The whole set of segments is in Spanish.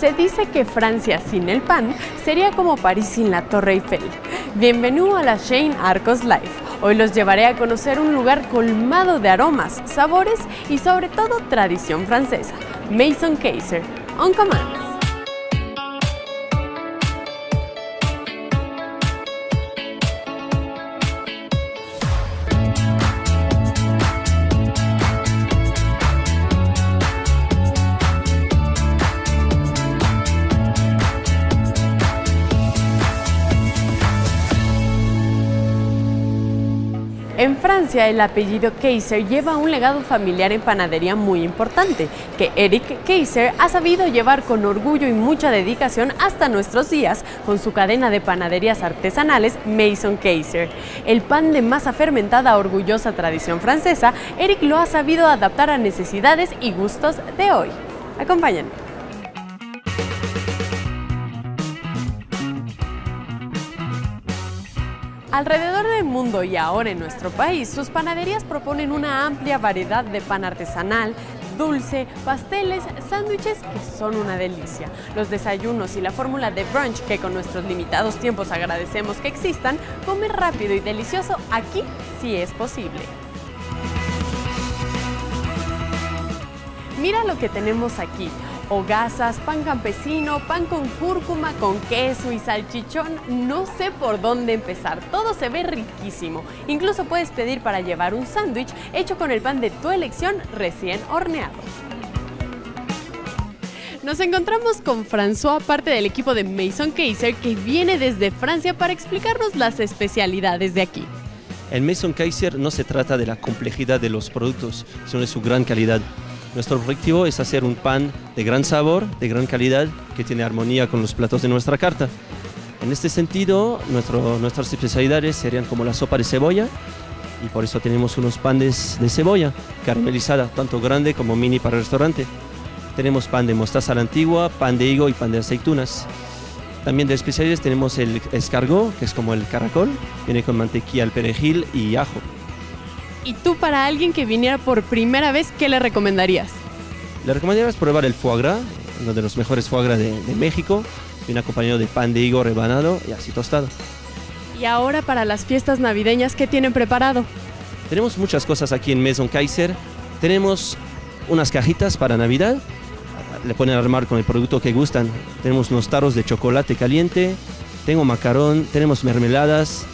Se dice que Francia sin el pan sería como París sin la Torre Eiffel. Bienvenido a la Shane Arcos Life. Hoy los llevaré a conocer un lugar colmado de aromas, sabores y sobre todo tradición francesa. Mason Kaiser, on command. En Francia, el apellido Kaiser lleva un legado familiar en panadería muy importante, que Eric Kaiser ha sabido llevar con orgullo y mucha dedicación hasta nuestros días con su cadena de panaderías artesanales Mason Kaiser. El pan de masa fermentada, orgullosa tradición francesa, Eric lo ha sabido adaptar a necesidades y gustos de hoy. Acompáñenme. Alrededor del mundo y ahora en nuestro país, sus panaderías proponen una amplia variedad de pan artesanal, dulce, pasteles, sándwiches que son una delicia. Los desayunos y la fórmula de brunch que con nuestros limitados tiempos agradecemos que existan, comer rápido y delicioso aquí sí es posible. Mira lo que tenemos aquí hogazas, pan campesino, pan con cúrcuma, con queso y salchichón. No sé por dónde empezar. Todo se ve riquísimo. Incluso puedes pedir para llevar un sándwich hecho con el pan de tu elección recién horneado. Nos encontramos con François, parte del equipo de Mason Kaiser, que viene desde Francia para explicarnos las especialidades de aquí. En Mason Kaiser no se trata de la complejidad de los productos, sino de su gran calidad. Nuestro objetivo es hacer un pan de gran sabor, de gran calidad, que tiene armonía con los platos de nuestra carta. En este sentido, nuestras especialidades serían como la sopa de cebolla, y por eso tenemos unos panes de cebolla caramelizada, tanto grande como mini para el restaurante. Tenemos pan de mostaza a la antigua, pan de higo y pan de aceitunas. También de especialidades tenemos el escargot, que es como el caracol, viene con mantequilla, el perejil y ajo. ¿Y tú para alguien que viniera por primera vez, qué le recomendarías? Le recomendarías probar el foie gras, uno de los mejores foie gras de, México. Viene acompañado de pan de higo rebanado y así tostado. Y ahora para las fiestas navideñas, ¿qué tienen preparado? Tenemos muchas cosas aquí en Maison Kaiser. Tenemos unas cajitas para Navidad. Le pueden armar con el producto que gustan. Tenemos unos tarros de chocolate caliente. Tengo macarón, tenemos mermeladas,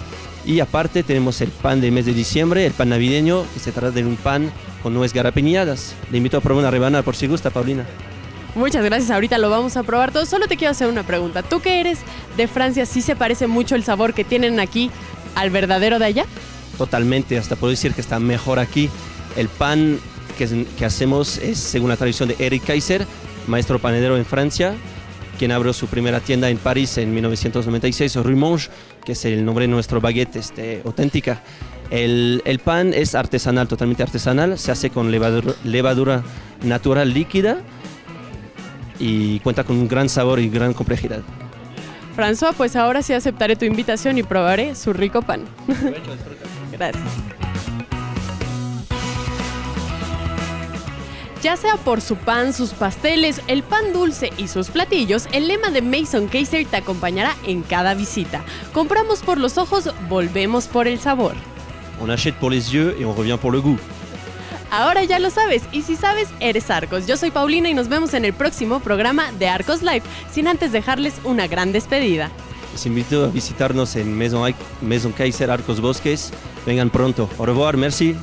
y aparte tenemos el pan del mes de diciembre, el pan navideño, que se trata de un pan con nueces garapiñadas. Le invito a probar una rebanada por si gusta, Paulina. Muchas gracias, ahorita lo vamos a probar todo. Solo te quiero hacer una pregunta. ¿Tú que eres de Francia, sí se parece mucho el sabor que tienen aquí al verdadero de allá? Totalmente, hasta puedo decir que está mejor aquí. El pan que, que hacemos es según la tradición de Eric Kaiser, maestro panadero en Francia, quien abrió su primera tienda en París en 1996, Rue Monge, que es el nombre de nuestro baguette este, auténtica. El, pan es artesanal, totalmente artesanal, se hace con levadura, natural líquida y cuenta con un gran sabor y gran complejidad. François, pues ahora sí aceptaré tu invitación y probaré su rico pan. Gracias. Ya sea por su pan, sus pasteles, el pan dulce y sus platillos, el lema de Mason Kaiser te acompañará en cada visita. Compramos por los ojos, volvemos por el sabor. On achète pour les yeux et on revient pour le goût. Ahora ya lo sabes, y si sabes, eres Arcos. Yo soy Paulina y nos vemos en el próximo programa de Arcos Live, sin antes dejarles una gran despedida. Les invito a visitarnos en Maison, Maison Kaiser Arcos Bosques. Vengan pronto. Au revoir, merci.